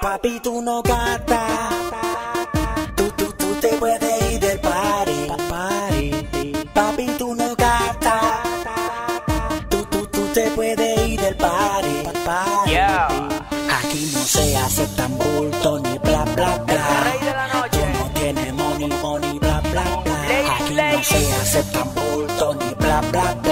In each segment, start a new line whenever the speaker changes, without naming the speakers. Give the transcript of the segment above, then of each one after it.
Papi, tú no gastas. Tú, tú, tú te puedes ir del party. Papi, tú no gastas. Tú, tú, tú te puedes ir del party.
Yeah.
Aquí no se aceptan bulto ni bla bla bla. Tú no tienes money, money, bla bla bla. Aquí no se aceptan bulto ni bla bla bla.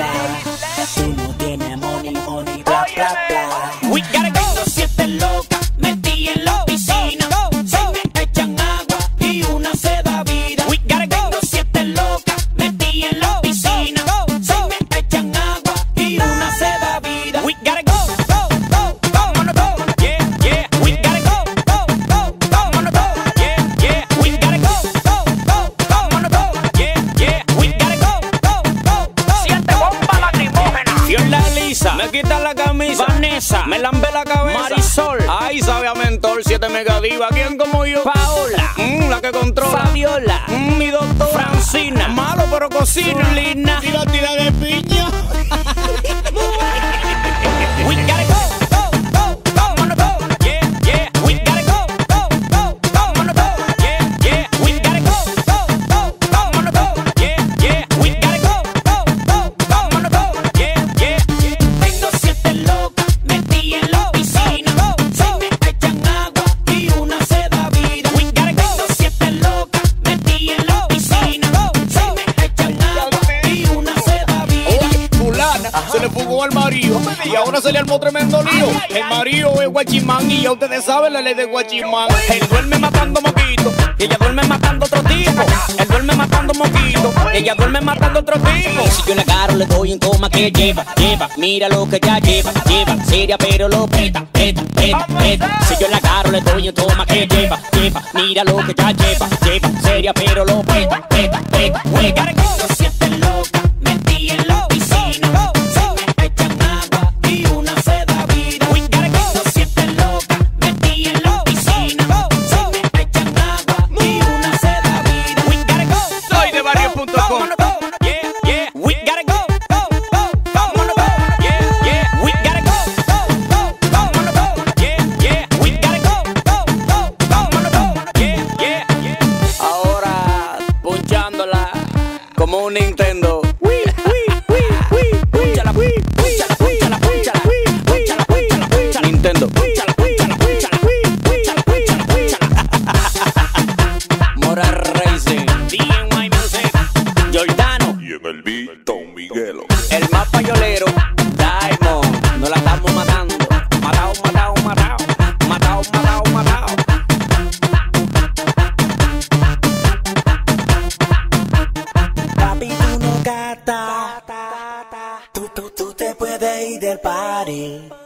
Me
quita la camisa. Vanessa, me lambe la cabeza.
Marisol.
ay, sabe a mentor, siete megadiva. ¿Quién como yo?
Paola.
Mm, la que controla.
Fabiola.
Mm, mi doctora.
Francina.
Malo, pero cocina.
Zulina.
Y la tira de piña. Al marido y ahora se le armó tremendo lío. El marido es guachimán y ya ustedes saben la ley de guachimán. Él duerme matando moquitos y ella duerme matando otro tipo. Él duerme matando moquitos y ella duerme matando otro tipo.
Si yo la agarro, le doy en toma que lleva, lleva. Mira lo que ya lleva, lleva. Seria, pero lo peta, peta, peta, peta. Si yo la agarro, le doy en toma que lleva, lleva. Mira lo que ya lleva, lleva. Seria, pero lo peta.
No gastas. Tú, tú, tú te puedes ir del party.